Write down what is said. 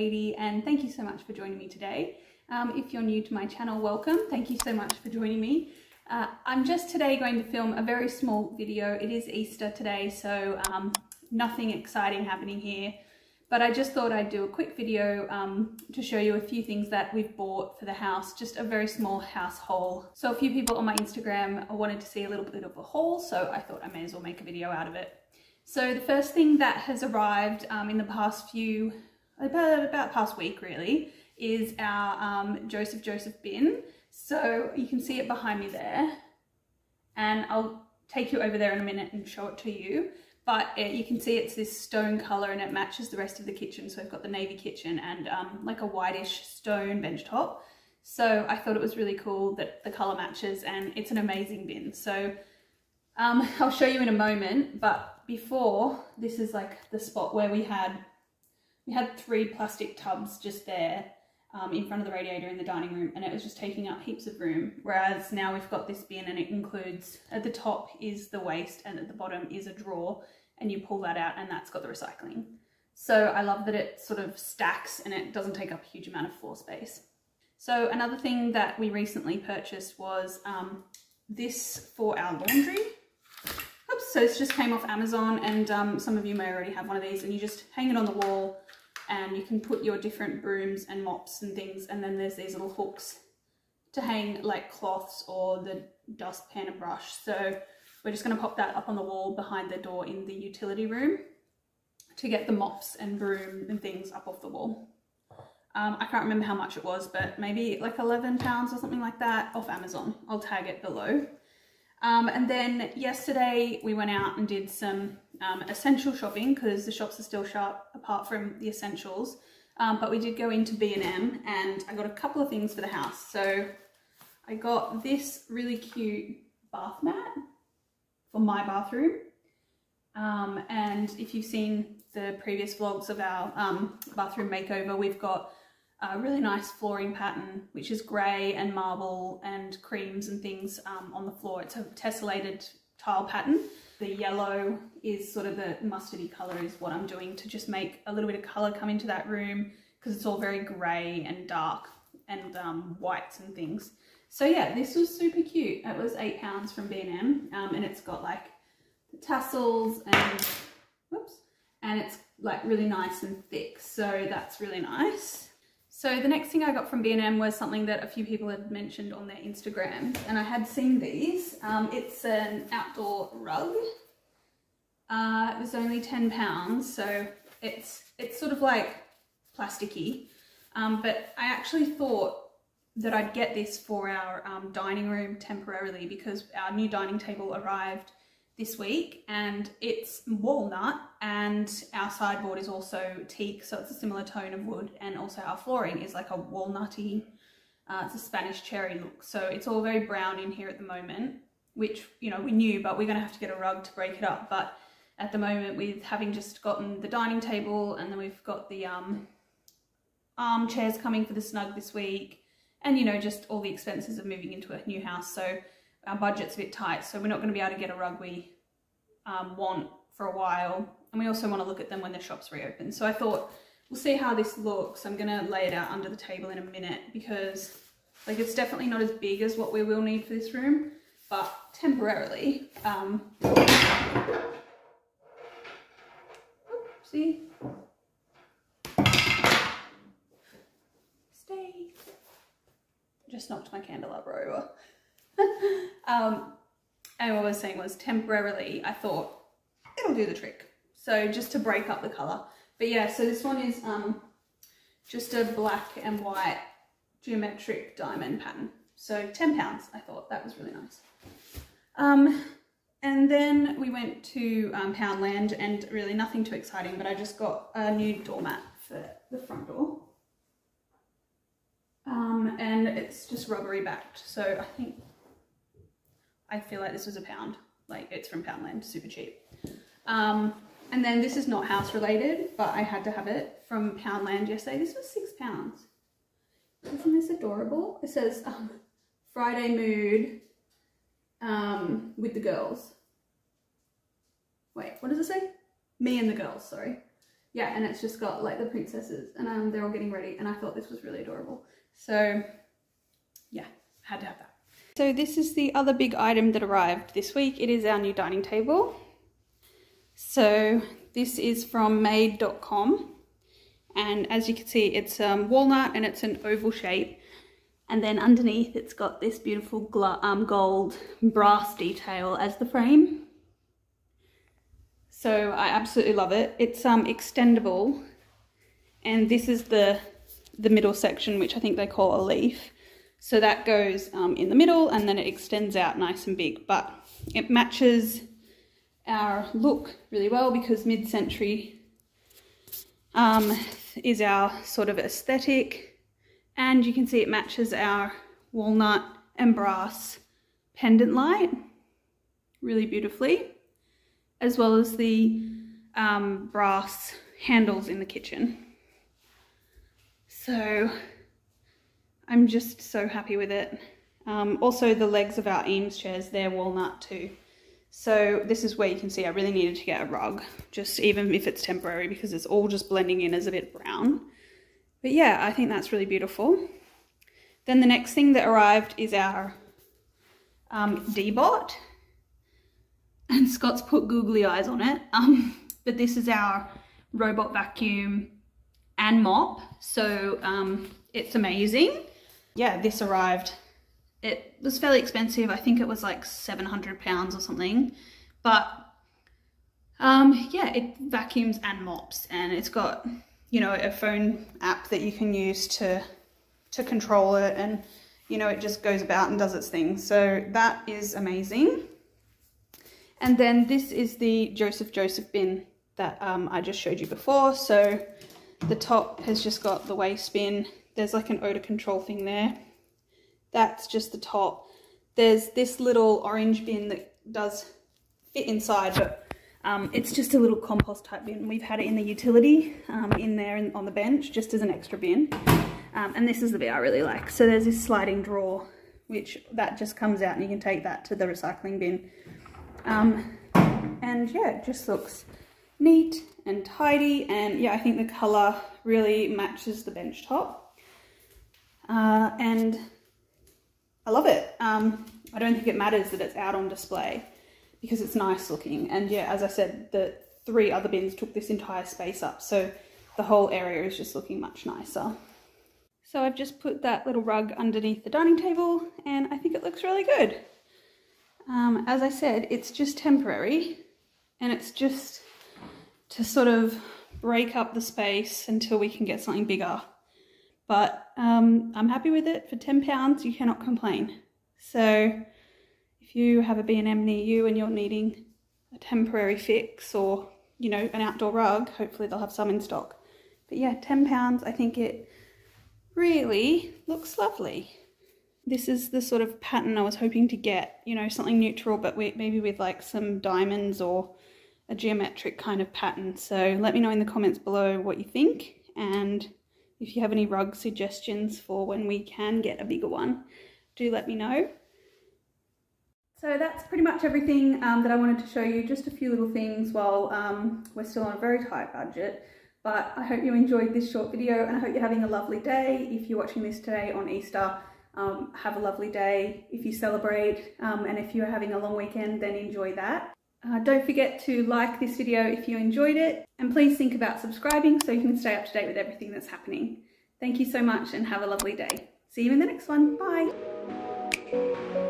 Katy and thank you so much for joining me today. Um, if you're new to my channel, welcome. Thank you so much for joining me. Uh, I'm just today going to film a very small video. It is Easter today, so um, nothing exciting happening here. But I just thought I'd do a quick video um, to show you a few things that we've bought for the house, just a very small house haul. So a few people on my Instagram wanted to see a little bit of a haul, so I thought I may as well make a video out of it. So the first thing that has arrived um, in the past few, about, about past week really, is our um, Joseph Joseph bin. So you can see it behind me there. And I'll take you over there in a minute and show it to you. But it, you can see it's this stone color and it matches the rest of the kitchen. So I've got the navy kitchen and um, like a whitish stone bench top. So I thought it was really cool that the color matches and it's an amazing bin. So um, I'll show you in a moment, but before, this is like the spot where we had, we had three plastic tubs just there um, in front of the radiator in the dining room and it was just taking up heaps of room. Whereas now we've got this bin and it includes, at the top is the waste and at the bottom is a drawer and you pull that out and that's got the recycling. So I love that it sort of stacks and it doesn't take up a huge amount of floor space. So another thing that we recently purchased was um, this for our laundry. Oops, So this just came off Amazon and um, some of you may already have one of these and you just hang it on the wall and you can put your different brooms and mops and things and then there's these little hooks to hang like cloths or the dustpan and brush. So we're just going to pop that up on the wall behind the door in the utility room to get the mops and broom and things up off the wall. Um, I can't remember how much it was, but maybe like 11 pounds or something like that off Amazon. I'll tag it below. Um, and then yesterday we went out and did some um, essential shopping because the shops are still shut apart from the essentials. Um, but we did go into B&M and I got a couple of things for the house. So I got this really cute bath mat for my bathroom. Um, and if you've seen the previous vlogs of our um, bathroom makeover, we've got a really nice flooring pattern, which is grey and marble and creams and things um, on the floor. It's a tessellated tile pattern. The yellow is sort of the mustardy colour is what I'm doing to just make a little bit of colour come into that room because it's all very grey and dark and um, whites and things. So yeah, this was super cute. It was eight pounds from B&M um, and it's got like tassels and whoops, and it's like really nice and thick. So that's really nice. So the next thing I got from B&M was something that a few people had mentioned on their Instagram and I had seen these. Um, it's an outdoor rug. Uh, it was only 10 pounds, so it's, it's sort of like plasticky. Um, but I actually thought that I'd get this for our um, dining room temporarily because our new dining table arrived this week and it's walnut and our sideboard is also teak so it's a similar tone of wood and also our flooring is like a walnutty uh, it's a Spanish cherry look. So it's all very brown in here at the moment which you know we knew but we're gonna have to get a rug to break it up. But at the moment with having just gotten the dining table and then we've got the um, armchairs coming for the snug this week and you know just all the expenses of moving into a new house. So our budget's a bit tight, so we're not going to be able to get a rug we um, want for a while. And we also want to look at them when the shops reopen. So I thought, we'll see how this looks. I'm going to lay it out under the table in a minute because like it's definitely not as big as what we will need for this room, but temporarily, um, see, stay, just knocked my candelabra over. Um, and what I was saying was temporarily, I thought it'll do the trick. So just to break up the color. But yeah, so this one is um, just a black and white geometric diamond pattern. So 10 pounds, I thought that was really nice. Um, and then we went to um, Poundland and really nothing too exciting, but I just got a new doormat for the front door. Um, and it's just rubbery backed. So I think I feel like this was a pound. Like it's from Poundland, super cheap. Um, and then this is not house related, but I had to have it from Poundland yesterday. This was six pounds. Isn't this adorable? It says um, Friday mood um, with the girls. Wait, what does it say? Me and the girls, sorry. yeah, and it's just got like the princesses and um, they're all getting ready and I thought this was really adorable. So yeah, had to have that. So this is the other big item that arrived this week. It is our new dining table. So this is from made.com and as you can see it's um, walnut and it's an oval shape and then underneath it's got this beautiful um, gold brass detail as the frame. So I absolutely love it. It's um, extendable and this is the, the middle section which I think they call a leaf. So that goes um, in the middle and then it extends out nice and big. But it matches our look really well because mid-century um, is our sort of aesthetic. And you can see it matches our walnut and brass pendant light really beautifully as well as the um, brass handles in the kitchen. So I'm just so happy with it um, also the legs of our Eames chairs they're walnut too so this is where you can see I really needed to get a rug just even if it's temporary because it's all just blending in as a bit brown but yeah, I think that's really beautiful. Then the next thing that arrived is our um, Deebot. And Scott's put googly eyes on it. Um, but this is our robot vacuum and mop. So um, it's amazing. Yeah, this arrived. It was fairly expensive. I think it was like 700 pounds or something. But um, yeah, it vacuums and mops and it's got you know, a phone app that you can use to, to control it and, you know, it just goes about and does its thing. So that is amazing. And then this is the Joseph Joseph bin that um, I just showed you before. So the top has just got the waste bin. There's like an odor control thing there. That's just the top. There's this little orange bin that does fit inside, but um, it's just a little compost type bin. We've had it in the utility um, in there in, on the bench just as an extra bin. Um, and this is the bit I really like. So there's this sliding drawer which that just comes out and you can take that to the recycling bin. Um, and yeah, it just looks neat and tidy and yeah, I think the colour really matches the bench top. Uh, and I love it. Um, I don't think it matters that it's out on display because it's nice looking. And yeah, as I said, the three other bins took this entire space up. So the whole area is just looking much nicer. So I've just put that little rug underneath the dining table and I think it looks really good. Um, as I said, it's just temporary and it's just to sort of break up the space until we can get something bigger. But um, I'm happy with it. For £10, you cannot complain. So if you have a B&M near you and you're needing a temporary fix or, you know, an outdoor rug, hopefully they'll have some in stock. But yeah, £10, I think it really looks lovely. This is the sort of pattern I was hoping to get, you know, something neutral, but maybe with like some diamonds or a geometric kind of pattern. So let me know in the comments below what you think and if you have any rug suggestions for when we can get a bigger one, do let me know. So that's pretty much everything um, that I wanted to show you, just a few little things while um, we're still on a very tight budget. But I hope you enjoyed this short video and I hope you're having a lovely day. If you're watching this today on Easter, um, have a lovely day if you celebrate um, and if you're having a long weekend, then enjoy that. Uh, don't forget to like this video if you enjoyed it and please think about subscribing so you can stay up to date with everything that's happening. Thank you so much and have a lovely day. See you in the next one. Bye.